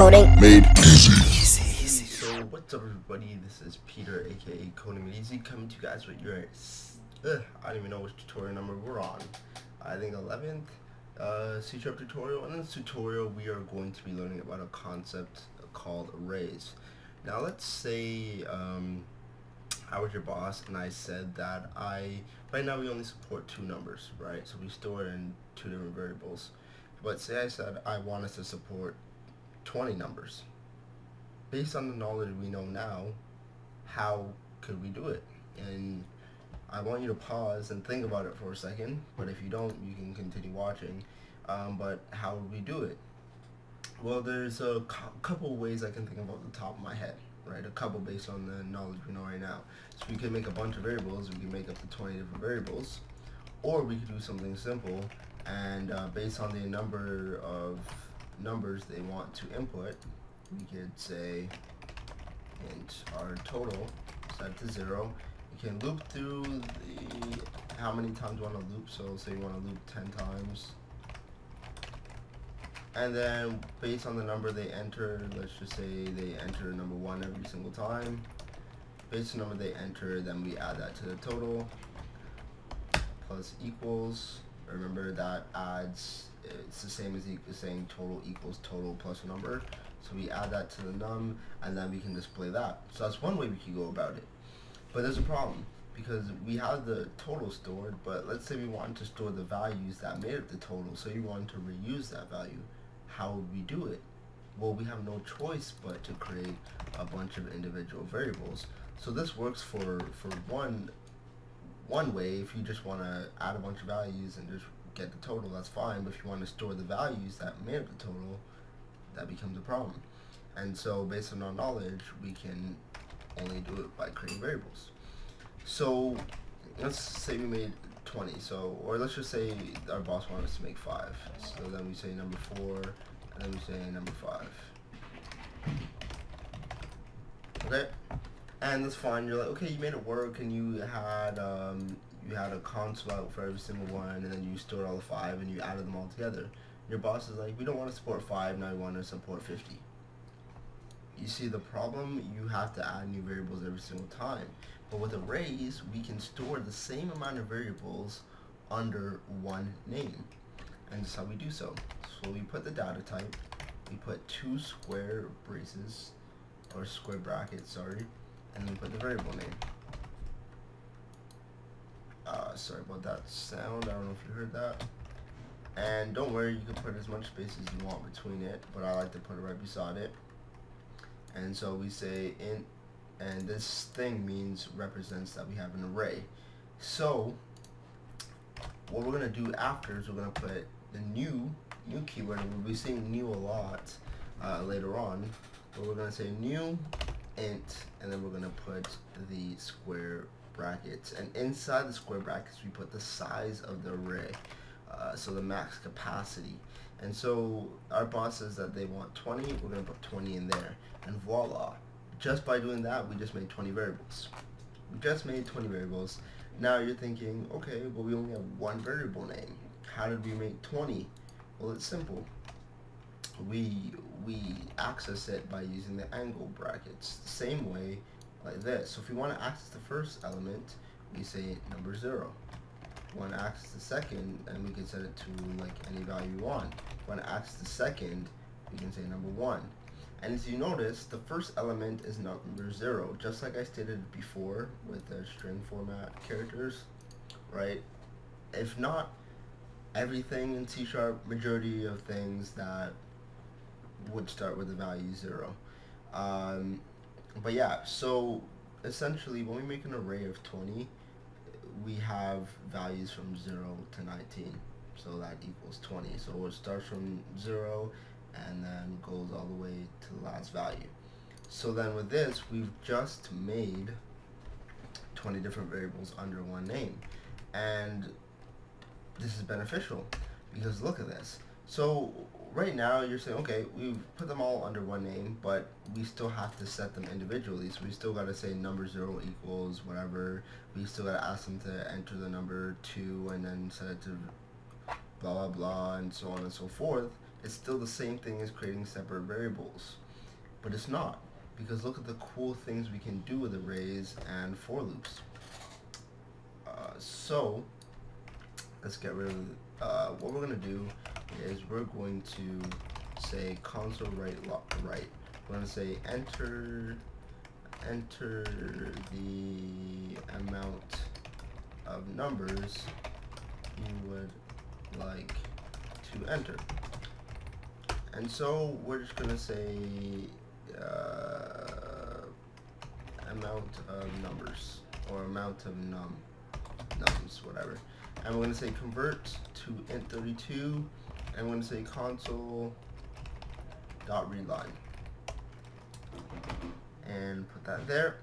coding made easy. So what's up everybody, this is Peter aka Coding Made Easy coming to you guys with your, uh, I don't even know which tutorial number we're on. I think 11th uh, C-Sharp tutorial. In this tutorial we are going to be learning about a concept called arrays. Now let's say um, I was your boss and I said that I, right now we only support two numbers, right? So we store it in two different variables. But say I said I want us to support 20 numbers. Based on the knowledge we know now, how could we do it? And I want you to pause and think about it for a second, but if you don't, you can continue watching. Um, but how would we do it? Well, there's a couple ways I can think about the top of my head, right? A couple based on the knowledge we know right now. So we can make a bunch of variables, we can make up to 20 different variables, or we could do something simple and uh, based on the number of numbers they want to input we could say int our total set to zero. You can loop through the how many times you want to loop so say you want to loop 10 times. And then based on the number they enter let's just say they enter number one every single time. Based on the number they enter then we add that to the total plus equals remember that adds it's the same as saying total equals total plus a number. So we add that to the num and then we can display that. So that's one way we can go about it. But there's a problem because we have the total stored but let's say we want to store the values that made up the total. So you want to reuse that value. How would we do it? Well we have no choice but to create a bunch of individual variables. So this works for for one one way, if you just want to add a bunch of values and just get the total, that's fine. But if you want to store the values that made up the total, that becomes a problem. And so based on our knowledge, we can only do it by creating variables. So let's say we made 20. So, or let's just say our boss wanted us to make five. So then we say number four, and then we say number five. Okay and that's fine. You're like, okay, you made it work, and you had um, you had a console out for every single one, and then you stored all the five, and you added them all together. Your boss is like, we don't want to support five, now we want to support 50. You see the problem? You have to add new variables every single time. But with arrays, we can store the same amount of variables under one name. And that's how we do so. So we put the data type, we put two square braces, or square brackets, sorry, and then put the variable name. Uh, sorry about that sound, I don't know if you heard that. And don't worry, you can put as much space as you want between it, but I like to put it right beside it. And so we say int, and this thing means represents that we have an array. So what we're going to do after is we're going to put the new new keyword, and we'll be seeing new a lot uh, later on, but we're going to say new int and then we're going to put the square brackets. And inside the square brackets we put the size of the array uh, so the max capacity. And so our boss says that they want 20 we're going to put 20 in there. And voila just by doing that we just made 20 variables. We just made 20 variables. Now you're thinking okay well we only have one variable name. How did we make 20 well it's simple we we access it by using the angle brackets. The same way like this. So if we want to access the first element we say number zero. Want to access the second and we can set it to like any value we want. Want to access the second we can say number one. And as you notice the first element is number zero just like I stated before with the string format characters right? If not everything in C sharp majority of things that would start with the value 0. Um, but yeah, so essentially when we make an array of 20, we have values from 0 to 19. So that equals 20. So it starts from 0 and then goes all the way to the last value. So then with this, we've just made 20 different variables under one name. And this is beneficial because look at this. So right now you're saying, okay, we've put them all under one name, but we still have to set them individually. So we still got to say number zero equals whatever. We still got to ask them to enter the number two and then set it to blah, blah, blah, and so on and so forth. it's still the same thing as creating separate variables. But it's not, because look at the cool things we can do with arrays and for loops. Uh, so, let's get rid of, uh, what we're going to do is we're going to say console write, lock write. We're going to say enter, enter the amount of numbers you would like to enter. And so we're just going to say uh, amount of numbers or amount of num nums, whatever. And we're going to say convert to int32 we're going to say console dot readline and put that there.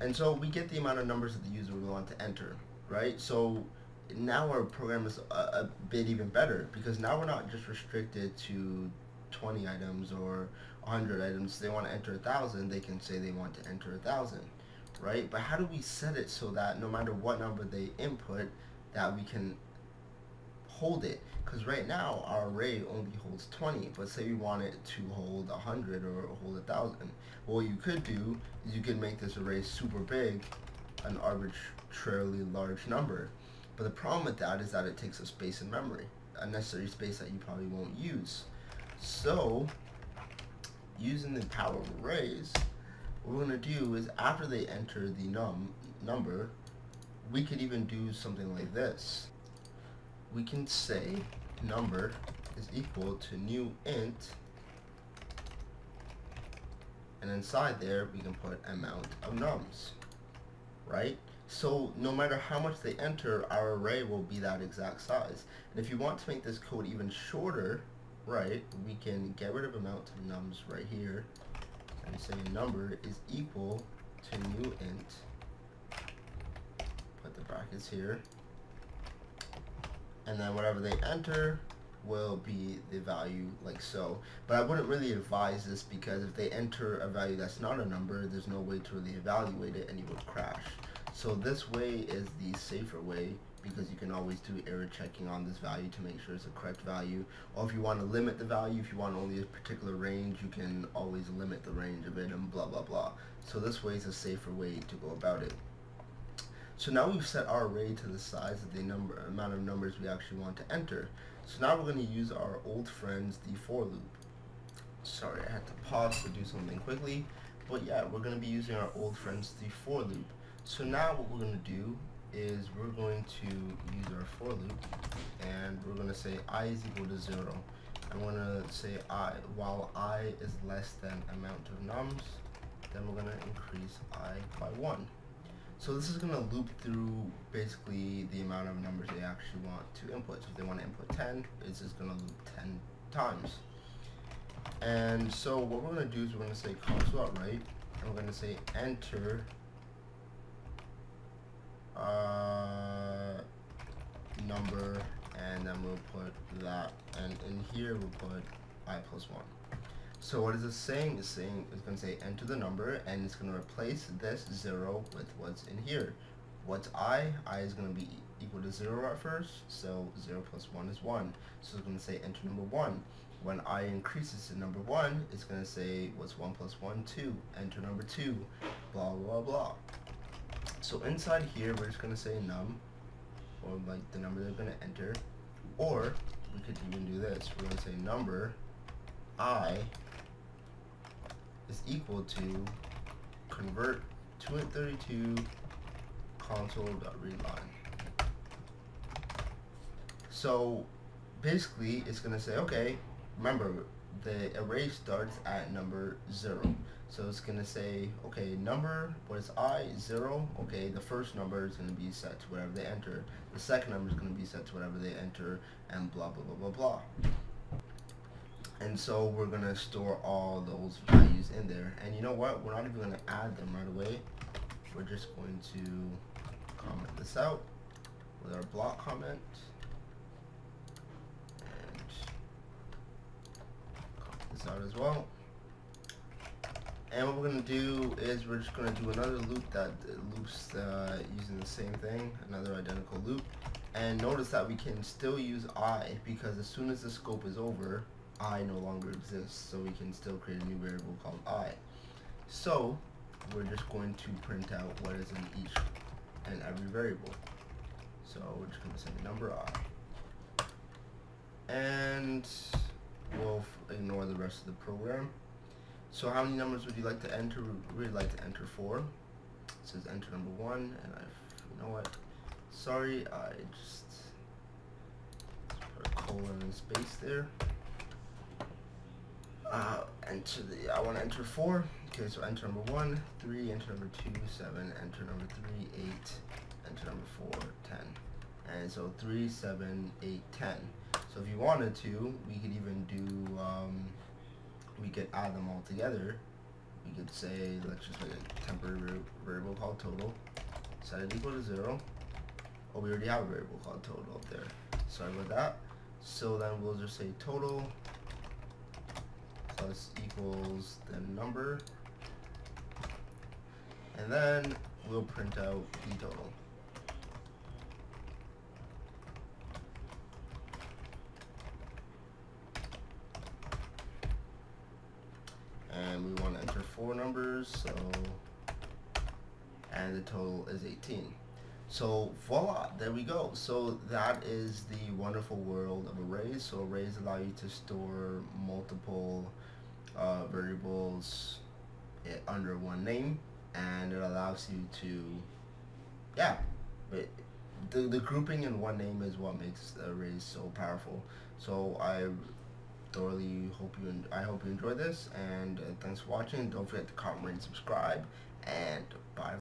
And so we get the amount of numbers that the user we want to enter, right? So now our program is a, a, bit even better because now we're not just restricted to 20 items or 100 items. They want to enter a thousand, they can say they want to enter a thousand, right? But how do we set it so that no matter what number they input, that we can hold it? Because right now our array only holds 20, but say we want it to hold 100 or hold a thousand. What you could do is you could make this array super big, an arbitrarily large number but the problem with that is that it takes a space in memory, unnecessary space that you probably won't use. So, using the power of arrays, what we're going to do is after they enter the num number, we could even do something like this. We can say number is equal to new int, and inside there we can put amount of nums, right? So no matter how much they enter, our array will be that exact size. And if you want to make this code even shorter, right, we can get rid of amount of nums right here and say number is equal to new int. Put the brackets here. And then whatever they enter will be the value like so. But I wouldn't really advise this because if they enter a value that's not a number, there's no way to really evaluate it and you would crash. So this way is the safer way because you can always do error checking on this value to make sure it's a correct value. Or if you want to limit the value, if you want only a particular range, you can always limit the range of it and blah blah blah. So this way is a safer way to go about it. So now we've set our array to the size of the number amount of numbers we actually want to enter. So now we're going to use our old friends the for loop. Sorry, I had to pause to do something quickly. But yeah, we're going to be using our old friends the for loop. So now what we're going to do is we're going to use our for loop and we're going to say i is equal to 0. I'm going to say i while i is less than amount of nums then we're going to increase i by 1. So this is going to loop through basically the amount of numbers they actually want to input. So if they want to input 10, it's just going to loop 10 times. And so what we're going to do is we're going to say console.write and we're going to say enter uh, number and then we'll put that and in here we'll put i plus 1 so what is it saying? It's saying it's going to say enter the number and it's going to replace this 0 with what's in here. What's i? I is going to be equal to 0 at first so 0 plus 1 is 1 so it's going to say enter number 1 when i increases to number 1 it's going to say what's 1 plus 1 2 enter number 2 blah blah blah so inside here, we're just going to say num, or like the number they're going to enter, or we could even do this. We're going to say number i is equal to convert 232 console.readline. So basically, it's going to say, okay, remember, the array starts at number 0. So it's going to say, okay, number, what is i? 0. Okay, the first number is going to be set to whatever they enter. The second number is going to be set to whatever they enter, and blah, blah, blah, blah, blah. And so we're to store all those values in there. And you know what? We're not even to add them right away. We're just going to comment this out with our block comment. And comment this out as well. And what we're to do is we're just to do another loop that loops uh, using the same thing, another identical loop. And notice that we can still use i because as soon as the scope is over, i no longer exists. So we can still create a new variable called i. So we're just going to print out what is in each and every variable. So we're just going to say number i. And we'll ignore the rest of the program. So how many numbers would you like to enter? We'd like to enter four. It says enter number one, and I, you know what? Sorry, I just put a colon and space there. Uh, enter the, I want to enter four. Okay, so enter number one, three, enter number two, seven, enter number three, eight, enter number four, ten. And so three, seven, eight, ten. So if you wanted to, we could even do, um, we could add them all together. We could say, let's just make a temporary variable called total, set it equal to zero. Oh, we already have a variable called total up there. Sorry about that. So then we'll just say total plus equals the number. And then we'll print out the total. and we want to enter four numbers so and the total is 18 so voila there we go. So that is the wonderful world of arrays. So arrays allow you to store multiple uh, variables eh, under one name and it allows you to yeah it, the, the grouping in one name is what makes arrays so powerful. So I thoroughly hope you I hope you enjoy this and uh, thanks for watching. Don't forget to comment and subscribe and bye